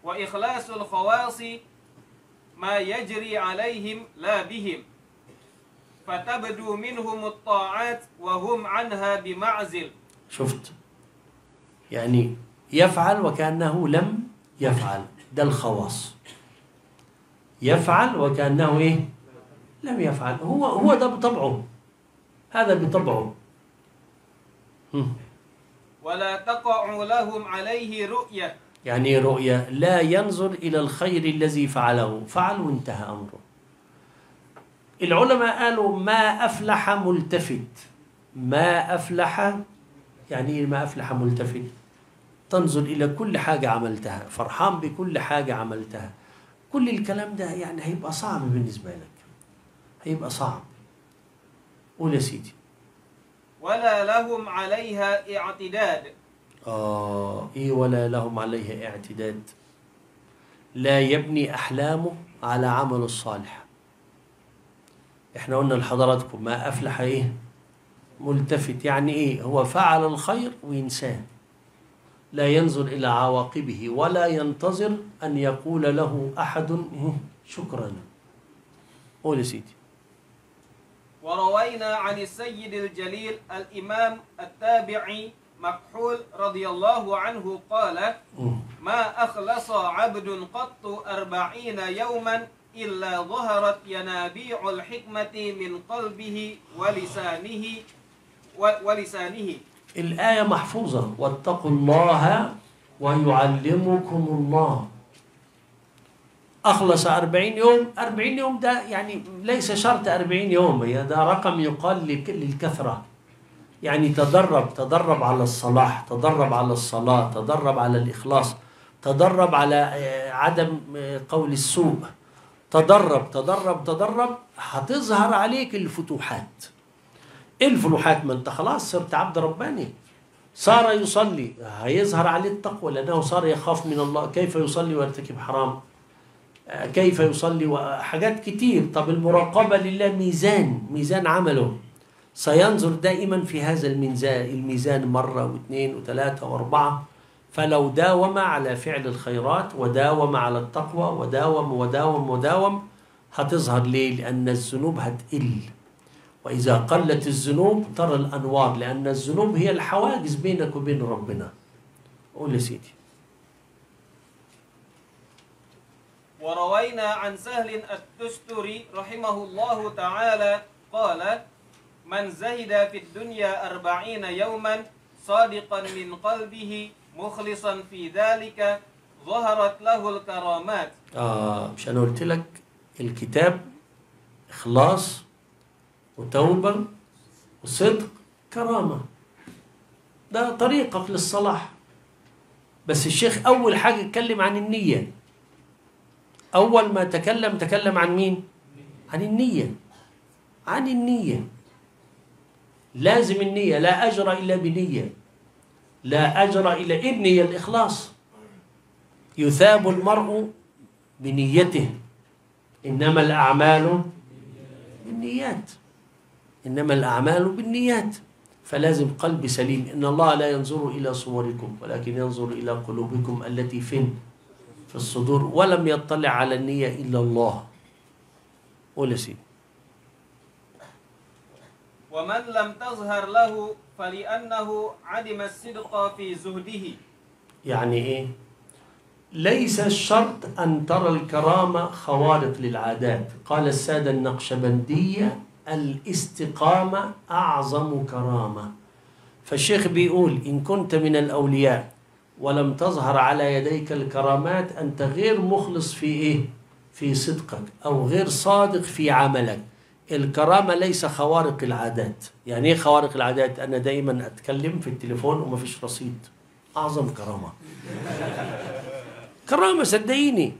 Speaker 2: وإخلاص الخواص ما يجري عليهم لا بهم. فتبدو منهم الطاعات وهم عنها بمعزل.
Speaker 1: شفت؟ يعني يفعل وكأنه لم يفعل ده الخواص. يفعل وكأنه إيه؟ لم يفعل. هو هو ده بطبعه. هذا بطبعه.
Speaker 2: ولا تقع لهم عليه رؤية.
Speaker 1: يعني رؤية. لا ينظر إلى الخير الذي فعله. فعل وانتهى أمره. العلماء قالوا ما أفلح ملتفت. ما أفلح يعني ما أفلح ملتفت. تنظر إلى كل حاجة عملتها فرحان بكل حاجة عملتها. كل الكلام ده يعني هيبقى صعب بالنسبة لك. هيبقى صعب. قول يا سيدي.
Speaker 2: ولا لهم عليها اعتداد.
Speaker 1: آه إيه ولا لهم عليه اعتداد؟ لا يبني أحلامه على عمل الصالح. إحنا قلنا لحضراتكم ما أفلح إيه؟ ملتفت يعني إيه هو فعل الخير وينساه لا ينظر إلى عواقبه ولا ينتظر أن يقول له إيه؟ شكرا قول يا سيدي
Speaker 2: وروينا عن السيد الجليل الإمام التابعي مكحول رضي الله عنه قال. ما أخلص عبد قط أربعين يوما إلا ظهرت ينابيع الحكمة من قلبه ولسانه ولسانه.
Speaker 1: الآية محفوظة. واتقوا الله ويعلمكم الله. أخلص أربعين يوم. أربعين يوم ده يعني ليس شرط أربعين يوم. هي ده رقم يقال لك- للكثرة. يعني تدرب. تدرب على الصلاح. تدرب على الصلاة. تدرب على الإخلاص. تدرب على آه، عدم آه، قول السوء. تدرب. تدرب. تدرب. هتظهر عليك الفتوحات. إيه الفتوحات ما انت خلاص صرت عبد رباني. صار يصلي. هيظهر عليه التقوى لأنه صار يخاف من الله. كيف يصلي ويرتكب حرام؟ كيف يصلي؟ وحاجات كتير. طب المراقبة لله ميزان ميزان عمله. سينظر دائما في هذا الميزان الميزان مرة واثنين وثلاثة وأربعة. فلو داوم على فعل الخيرات وداوم على التقوى وداوم وداوم وداوم هتظهر ليه؟ لأن الذنوب هتقل. وإذا قلت الذنوب ترى الأنوار لأن الذنوب هي الحواجز بينك وبين ربنا. قول يا سيدي.
Speaker 2: وروينا عن سهل التستري رحمه الله تعالى قال من زهد في الدنيا أربعين يوما صادقا من قلبه مخلصا في ذلك ظهرت له الكرامات.
Speaker 1: آه مش أنا قلت لك الكتاب إخلاص وتوبة وصدق كرامة. ده طريقك للصلاح بس الشيخ أول حاجة اتكلم عن النية. أول ما تكلم تكلم عن مين؟ عن النية. عن النية. لازم النية. لا أجر إلا بنية. لا أجر إلا النية الإخلاص. يثاب المرء بنيته. إنما الأعمال بالنيات. إنما الأعمال بالنيات. فلازم قلب سليم. إن الله لا ينظر إلى صوركم ولكن ينظر إلى قلوبكم التي فين في الصدور ولم يطلع على النية إلا الله. ولا سيدي.
Speaker 2: ومن لم تظهر له فلأنه عدم الصدق في زهده.
Speaker 1: يعني إيه؟ ليس الشرط أن ترى الكرامة خوارق للعادات. قال السادة النقشبندية الاستقامة أعظم كرامة. فالشيخ بيقول إن كنت من الأولياء ولم تظهر على يديك الكرامات أنت غير مخلص في إيه؟ في صدقك أو غير صادق في عملك. الكرامة ليس خوارق العادات. يعني إيه خوارق العادات؟ أنا دايما أتكلم في التليفون وما فيش رصيد. أعظم كرامة. كرامة صدقيني.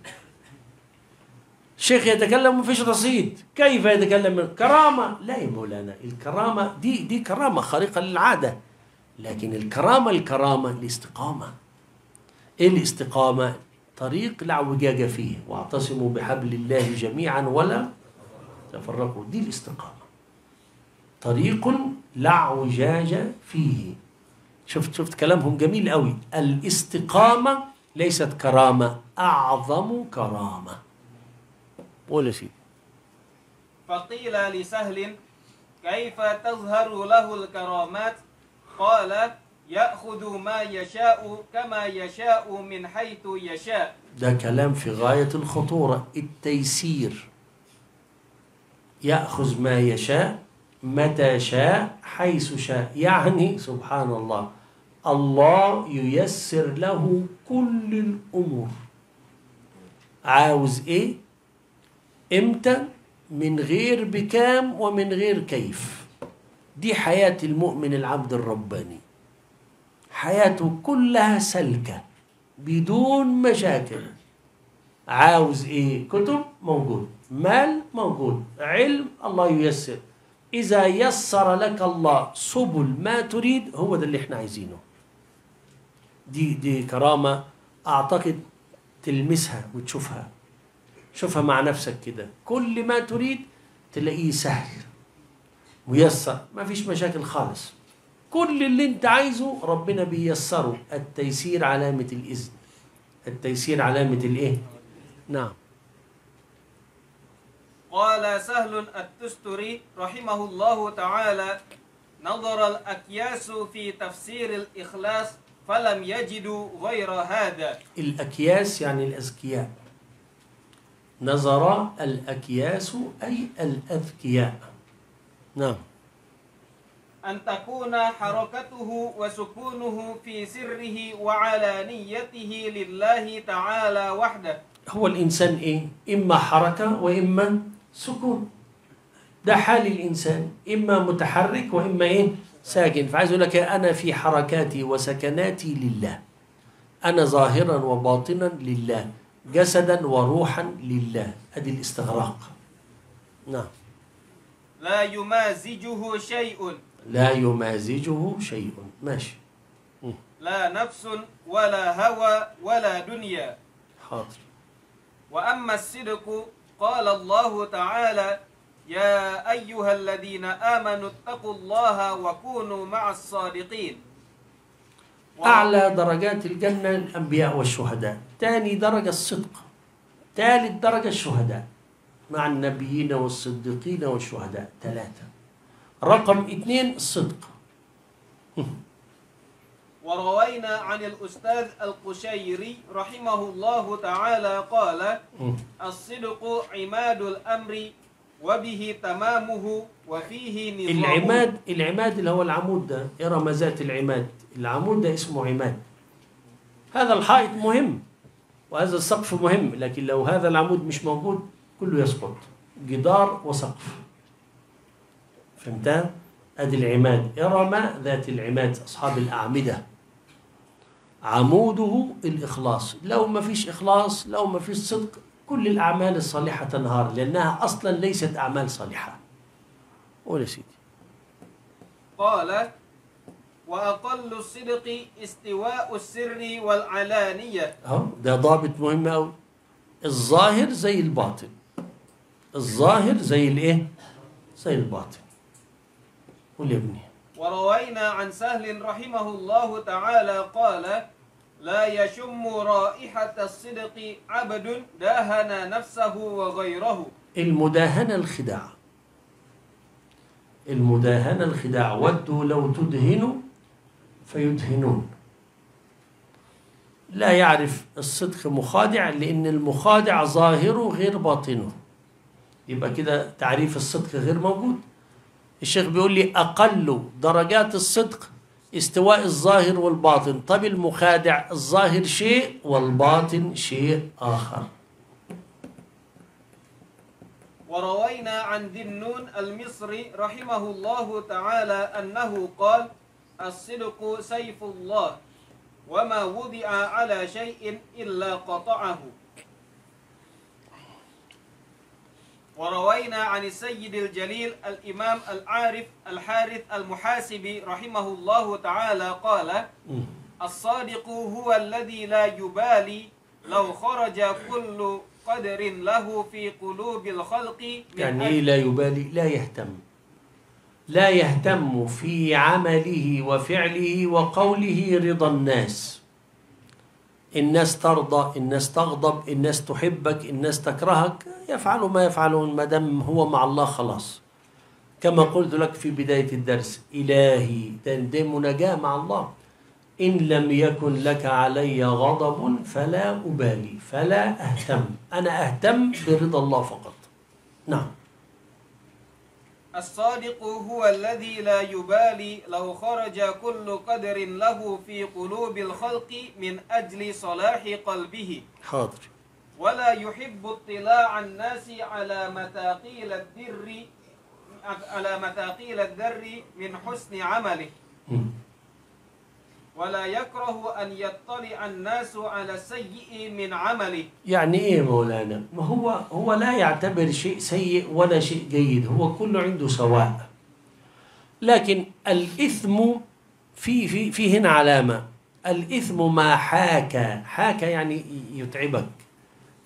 Speaker 1: شيخ يتكلم فيش رصيد كيف يتكلم كرامة لا يا مولانا الكرامة دي دي كرامة خارقة للعادة. لكن الكرامة الكرامة الاستقامة. الاستقامة طريق لا اعوجاج فيه. واعتصموا بحبل الله جميعا ولا تفرقوا. دي الاستقامة. طريق لا اعوجاج فيه. شفت شفت كلامهم جميل قوي الاستقامة ليست كرامة أعظم كرامة. سيدي
Speaker 2: فقيل لسهل كيف تظهر له الكرامات؟ قال يأخذ ما يشاء كما يشاء من حيث يشاء.
Speaker 1: ده كلام في غاية الخطورة. التيسير. يأخذ ما يشاء متى شاء حيث شاء. يعني سبحان الله الله ييسر له كل الأمور. عاوز إيه؟ إمتى؟ من غير بكام ومن غير كيف. دي حياة المؤمن العبد الرباني. حياته كلها سلكة بدون مشاكل. عاوز إيه؟ كتب؟ موجود. مال؟ موجود. علم؟ الله ييسر. إذا يسر لك الله سبل ما تريد هو ده اللي إحنا عايزينه. دي دي كرامة أعتقد تلمسها وتشوفها. شوفها مع نفسك كده. كل ما تريد تلاقيه سهل ميسر ما فيش مشاكل خالص. كل اللي انت عايزه ربنا بيسره التيسير علامة الإذن. التيسير علامة الإيه؟ نعم.
Speaker 2: قال سهل التستري رحمه الله تعالى نظر الأكياس في تفسير الإخلاص فلم يجدوا غير هذا.
Speaker 1: الأكياس يعني الأذكياء نظر الأكياس أي الأذكياء. نعم.
Speaker 2: أن تكون حركته وسكونه في سره وعلانيته لله تعالى وحده.
Speaker 1: هو الإنسان إيه؟ إما حركة وإما سكون. ده حال الإنسان. إما متحرك وإما إيه؟ ساكن. فعايز أقول لك أنا في حركاتي وسكناتي لله. أنا ظاهرا وباطنا لله. جسدا وروحا لله أدي الاستغراق. نعم.
Speaker 2: لا يمازجه شيء.
Speaker 1: لا يمازجه شيء. ماشي.
Speaker 2: لا نفس ولا هوى ولا دنيا.
Speaker 1: حاضر.
Speaker 2: وأما الصدق قال الله تعالى يا أيها الذين آمنوا اتقوا الله وكونوا مع الصادقين.
Speaker 1: أعلى درجات الجنة الأنبياء والشهداء. ثاني درجة الصدق. ثالث درجة الشهداء. مع النبيين والصديقين والشهداء. ثلاثة رقم اثنين الصدق.
Speaker 2: وروينا عن الأستاذ القشيري رحمه الله تعالى قال الصدق عماد الأمر وبه تمامه وفيه نظامه
Speaker 1: العماد العماد اللي هو العمود ده إيه رمزات العماد؟ العمود ده اسمه عماد. هذا الحائط مهم وهذا السقف مهم لكن لو هذا العمود مش موجود كله يسقط. جدار وسقف. فهمتها أدي العماد. إرم ذات العماد أصحاب الأعمدة. عموده الإخلاص. لو ما فيش إخلاص لو ما فيش صدق كل الأعمال الصالحة تنهار لأنها أصلا ليست أعمال صالحة. قول يا سيدي.
Speaker 2: قال وأقل الصدق استواء السر والعلانية.
Speaker 1: أهو ده ضابط مهم قوي الظاهر زي الباطن. الظاهر زي الإيه؟ زي الباطن. قول يا ابني.
Speaker 2: وروينا عن سهل رحمه الله تعالى قال لا يشم رائحة الصدق عبد داهن نفسه وغيره.
Speaker 1: المداهنة الخداع. المداهنة الخداع. ودوا لو تدهنوا فيدهنون. لا يعرف الصدق مخادع لأن المخادع ظاهره غير باطنه يبقى كده تعريف الصدق غير موجود. الشيخ بيقول لي أقل درجات الصدق استواء الظاهر والباطن. طب المخادع الظاهر شيء والباطن شيء آخر.
Speaker 2: وروينا عن ذي النون المصري رحمه الله تعالى أنه قال الصدق سيف الله وما وضع على شيء إلا قطعه. وروينا عن السيد الجليل الإمام العارف الحارث المحاسبي رحمه الله تعالى قال الصادق هو الذي لا يبالي لو خرج كل قدر له في قلوب الخلق
Speaker 1: يعني إيه لا يبالي لا يهتم. لا يهتم في عمله وفعله وقوله رضا الناس. الناس ترضى الناس تغضب الناس تحبك الناس تكرهك يفعلوا ما يفعلون ما دام هو مع الله خلاص. كما قلت لك في بداية الدرس إلهي ده مناجاة مع الله. إن لم يكن لك علي غضب فلا أبالي فلا أهتم. أنا أهتم برضا الله فقط. نعم.
Speaker 2: الصادق هو الذي لا يبالي. لو خرج كل قدر له في قلوب الخلق من أجل صلاح قلبه.
Speaker 1: حاضر.
Speaker 2: ولا يحب اطلاع الناس على مثاقيل الدر على مثاقيل الدر من حسن عمله. ولا يكره أن يطلع الناس على السيء من عمله.
Speaker 1: يعني إيه مولانا؟ ما هو هو لا يعتبر شيء سيء ولا شيء جيد هو كله عنده سواء. لكن الإثم في في في هنا علامة. الإثم ما حاك. حاك يعني يتعبك.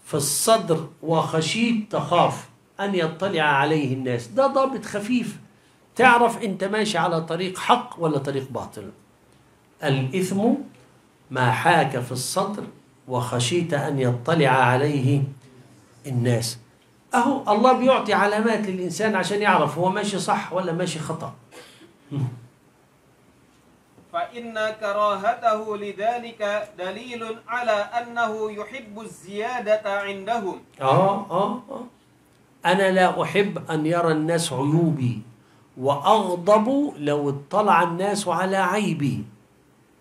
Speaker 1: في الصدر وخشيت تخاف أن يطلع عليه الناس. ده ضابط خفيف. تعرف أنت ماشي على طريق حق ولا طريق باطل. الإثم ما حاك في الصدر وخشيت أن يطلع عليه الناس. أهو الله بيعطي علامات للإنسان عشان يعرف هو ماشي صح ولا ماشي خطأ.
Speaker 2: فإن كراهته لذلك دليل على أنه يحب الزيادة عندهم.
Speaker 1: آه آه آه. أنا لا أحب أن يرى الناس عيوبي وأغضب لو اطلع الناس على عيبي.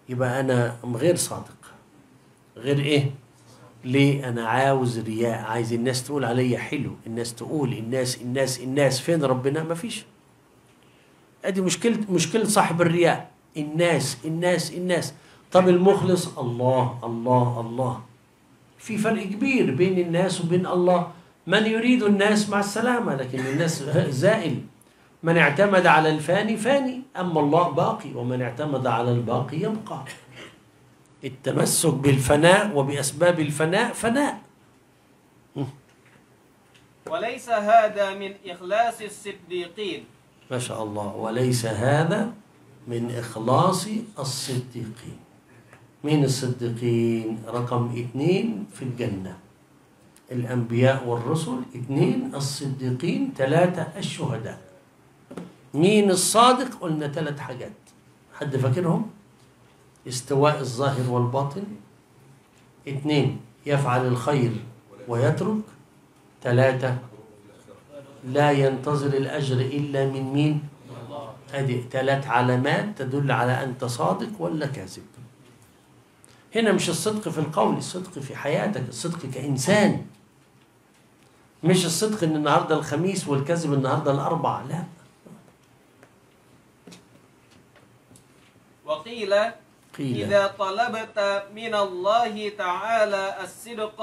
Speaker 1: يبقى أنا غير صادق. غير إيه؟ ليه أنا عاوز رياء؟ عايز الناس تقول عليا حلو. الناس تقول الناس الناس الناس. فين ربنا؟ ما فيش أدي مشكلة مشكلة صاحب الرياء. الناس الناس الناس. طب المخلص؟ الله الله الله. في فرق كبير بين الناس وبين الله. من يريد الناس مع السلامة لكن الناس زائل. من اعتمد على الفاني فاني. أما الله باقي ومن اعتمد على الباقي يبقى. التمسك بالفناء وبأسباب الفناء فناء.
Speaker 2: وليس هذا من إخلاص الصديقين.
Speaker 1: ما شاء الله. وليس هذا من إخلاص الصديقين. مين الصديقين؟ رقم اثنين في الجنة. الأنبياء والرسل اثنين الصديقين ثلاثة الشهداء. مين الصادق؟ قلنا ثلاث حاجات. حد فاكرهم؟ استواء الظاهر والباطن. اثنين يفعل الخير ويترك. ثلاثة لا ينتظر الأجر إلا من مين؟ هذه ثلاث علامات تدل على أنت صادق ولا كاذب. هنا مش الصدق في القول الصدق في حياتك الصدق كإنسان. مش الصدق إن النهارده الخميس والكذب النهارده الاربع لا.
Speaker 2: وقيل
Speaker 1: قيل.
Speaker 2: إذا طلبت من الله تعالى الصدق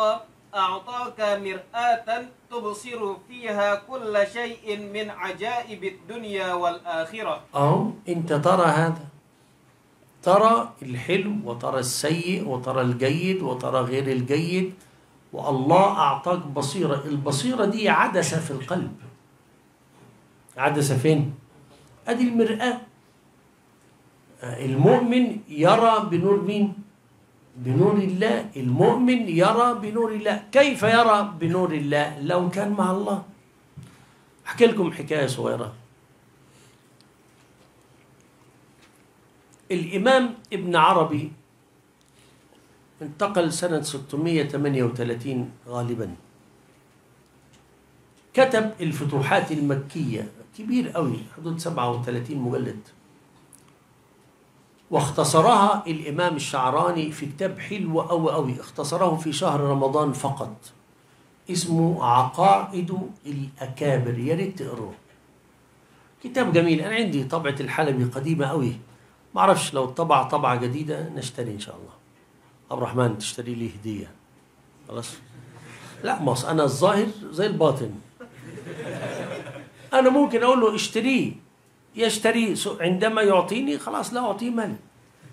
Speaker 2: أعطاك مرآة تبصر فيها كل شيء من عجائب الدنيا والآخرة.
Speaker 1: أو أنت ترى هذا. ترى الحلو وترى السيء وترى الجيد وترى غير الجيد والله أعطاك بصيرة. البصيرة دي عدسة في القلب. عدسة فين؟ أدي المرآة. المؤمن يرى بنور مين؟ بنور الله. المؤمن يرى بنور الله. كيف يرى بنور الله؟ لو كان مع الله. أحكي لكم حكاية صغيرة. الإمام ابن عربي انتقل سنة 638 غالبا. كتب الفتوحات المكية. كبير قوي حدود 37 مجلد. واختصرها الإمام الشعراني في كتاب حلو أوي أوي. اختصره في شهر رمضان فقط. اسمه عقائد الأكابر. يا ريت تقروه كتاب جميل. أنا عندي طبعة الحلبي قديمة أوي. معرفش لو طبع طبعة جديدة نشتري إن شاء الله. عبد الرحمن تشتري لي هدية. خلاص؟ لا أصل أنا الظاهر زي الباطن. أنا ممكن أقول له اشتريه. يشتري عندما يعطيني خلاص لا أعطيه مال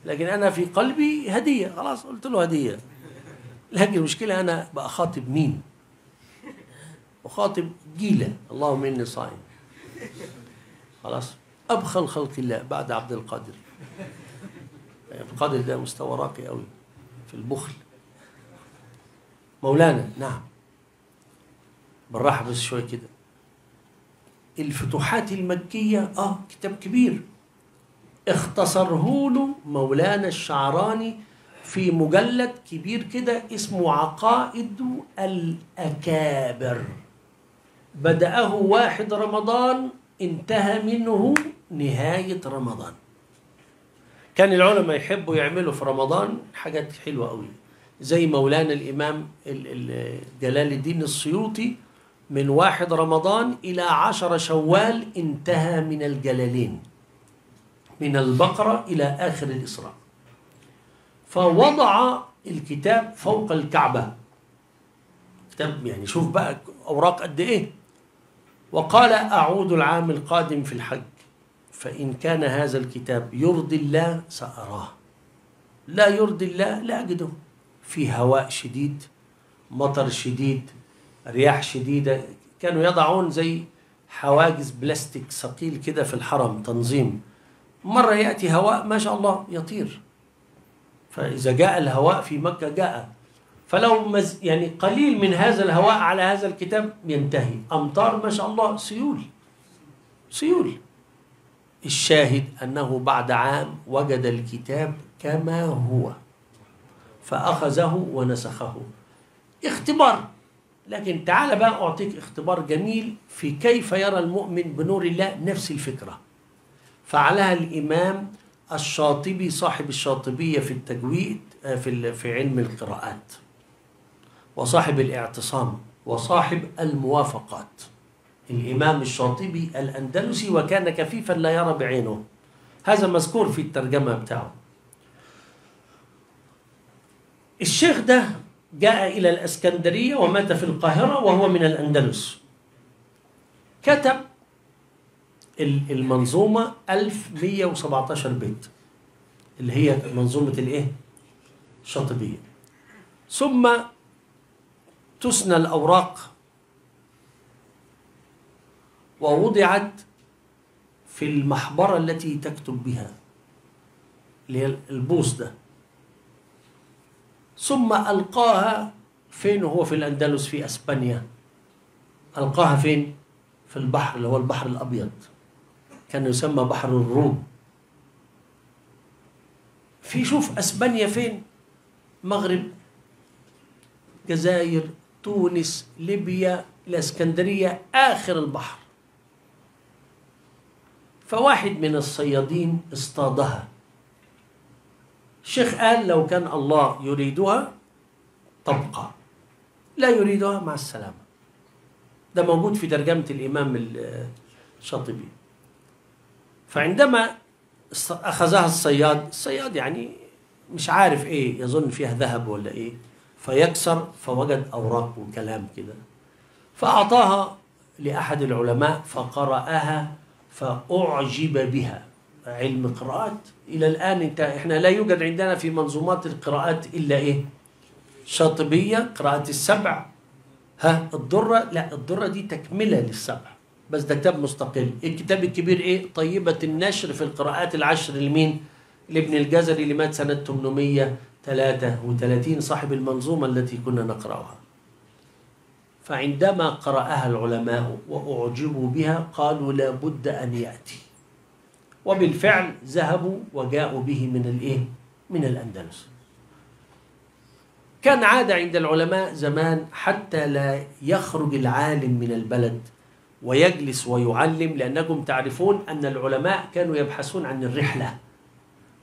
Speaker 1: لكن أنا في قلبي هدية خلاص قلت له هدية. لكن المشكلة أنا بخاطب مين؟ أخاطب جيلة. اللهم إني صائم. خلاص أبخل خلق الله بعد عبد القادر. عبد القادر ده مستوى راقي قوي في البخل. مولانا نعم. بالراحة بس شوي كده. الفتوحات المكية آه كتاب كبير. اختصره له مولانا الشعراني في مجلد كبير كده اسمه عقائد الأكابر. بدأه واحد رمضان انتهى منه نهاية رمضان. كان العلماء يحبوا يعملوا في رمضان حاجات حلوة قوي زي مولانا الإمام ال- ال- جلال الدين السيوطي من واحد رمضان إلى عشر شوال انتهى من الجلالين من البقرة إلى آخر الإسراء. فوضع الكتاب فوق الكعبة. كتاب يعني شوف بقى أوراق قد إيه. وقال أعود العام القادم في الحج فإن كان هذا الكتاب يرضي الله سأراه. لا يرضي الله لا أجده. في هواء شديد مطر شديد رياح شديدة. كانوا يضعون زي حواجز بلاستيك ثقيل كده في الحرم تنظيم. مرة يأتي هواء ما شاء الله يطير. فإذا جاء الهواء في مكة جاء. فلو مس يعني قليل من هذا الهواء على هذا الكتاب ينتهي. أمطار ما شاء الله سيول. سيول. الشاهد أنه بعد عام وجد الكتاب كما هو. فأخذه ونسخه. اختبار. لكن تعال بقى أعطيك اختبار جميل في كيف يرى المؤمن بنور الله نفس الفكرة. فعلها الإمام الشاطبي صاحب الشاطبية في التجويد آه، في في علم القراءات وصاحب الاعتصام وصاحب الموافقات. الإمام الشاطبي الأندلسي وكان كفيفا لا يرى بعينه. هذا مذكور في الترجمة بتاعه. الشيخ ده جاء إلى الإسكندرية ومات في القاهرة وهو من الأندلس. كتب ال- المنظومة 1117 بيت اللي هي منظومة الإيه؟ الشاطبية. ثم تسنى الأوراق ووضعت في المحبرة التي تكتب بها اللي هي البوص ده. ثم ألقاها فين هو في الأندلس في أسبانيا؟ ألقاها فين؟ في البحر اللي هو البحر الأبيض. كان يسمى بحر الروم. في شوف أسبانيا فين؟ مغرب جزائر تونس ليبيا الاسكندرية آخر البحر. فواحد من الصيادين اصطادها. الشيخ قال لو كان الله يريدها تبقى لا يريدها مع السلامة. ده موجود في ترجمة الإمام الشاطبي. فعندما أخذها الصياد الصياد يعني مش عارف إيه يظن فيها ذهب ولا إيه. فيكسر فوجد أوراق وكلام كده. فأعطاها لأحد العلماء فقرأها فأعجب بها. علم قراءات. إلى الآن أنت إحنا لا يوجد عندنا في منظومات القراءات إلا إيه؟ شاطبية قراءة السبع. ها الدرة لا الدرة دي تكملة للسبع. بس ده كتاب مستقل. الكتاب الكبير إيه؟ طيبة النشر في القراءات العشر لمين؟ لابن الجزري اللي مات سنة 833 صاحب المنظومة التي كنا نقرأها. فعندما قرأها العلماء وأعجبوا بها قالوا لا بد أن يأتي. وبالفعل ذهبوا وجاءوا به من الإيه؟ من الأندلس. كان عادة عند العلماء زمان حتى لا يخرج العالم من البلد ويجلس ويعلم لأنكم تعرفون أن العلماء كانوا يبحثون عن الرحلة.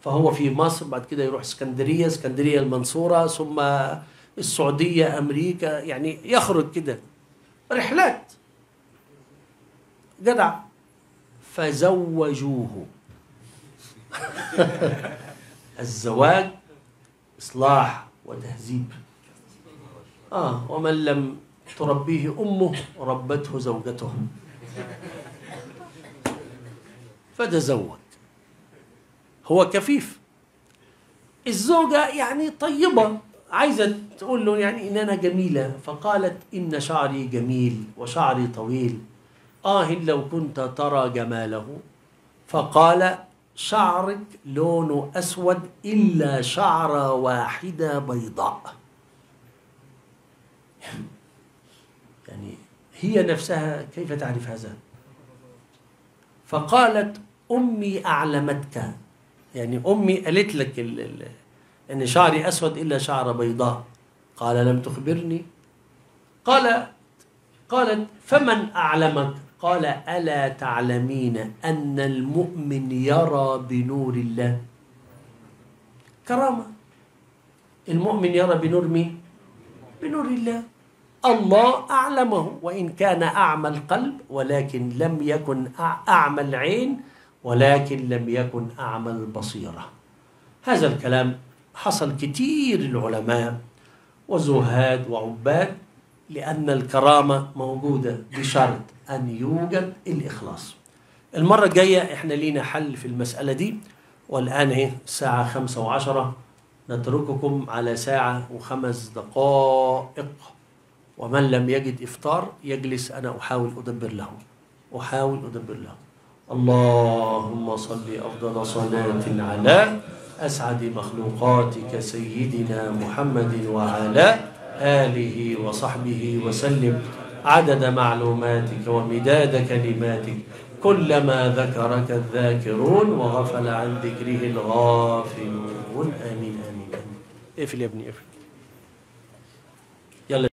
Speaker 1: فهو في مصر بعد كده يروح اسكندرية اسكندرية المنصورة ثم السعودية أمريكا يعني يخرج كده. رحلات. جدع. فزوجوه. الزواج إصلاح وتهذيب. آه ومن لم تربيه أمه ربته زوجته. فتزوج. هو كفيف. الزوجة يعني طيبة. عايزة تقول له يعني إن أنا جميلة. فقالت إن شعري جميل وشعري طويل. آه لو كنت ترى جماله. فقال شعرك لونه أسود إلا شعرة واحدة بيضاء. هي نفسها كيف تعرف هذا؟ فقالت أمي أعلمتك. يعني أمي قالت لك ال ال أن شعري أسود إلا شعر بيضاء. قال لم تخبرني؟ قال قالت فمن أعلمك؟ قال ألا تعلمين أن المؤمن يرى بنور الله؟ كرامة. المؤمن يرى بنور مين؟ بنور الله. الله أعلمه وإن كان أعمى القلب ولكن لم يكن أع- أعمى العين ولكن لم يكن أعمى البصيرة. هذا الكلام حصل كتير العلماء وزهاد وعباد لأن الكرامة موجودة بشرط أن يوجد الإخلاص. المرة الجاية إحنا لينا حل في المسألة دي والآن إيه الساعة خمسة وعشرة. نترككم على ساعة وخمس دقائق. ومن لم يجد إفطار يجلس أنا أحاول أدبر له. أحاول أدبر له. اللهم صل أفضل صلاة على أسعد مخلوقاتك سيدنا محمد وعلى آله وصحبه وسلم. عدد معلوماتك ومداد كلماتك كلما ذكرك الذاكرون وغفل عن ذكره الغافلون. آمين آمين آمين. اقفل يا ابني اقفل.